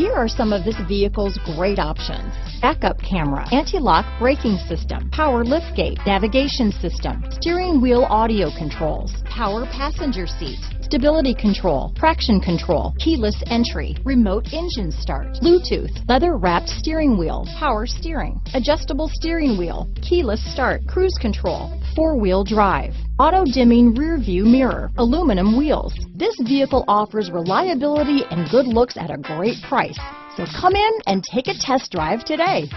Here are some of this vehicle's great options. Backup camera, anti-lock braking system, power liftgate, navigation system, steering wheel audio controls, power passenger seat, stability control, traction control, keyless entry, remote engine start, Bluetooth, leather wrapped steering wheel, power steering, adjustable steering wheel, keyless start, cruise control, four-wheel drive, auto dimming rear view mirror, aluminum wheels. This vehicle offers reliability and good looks at a great price. So come in and take a test drive today.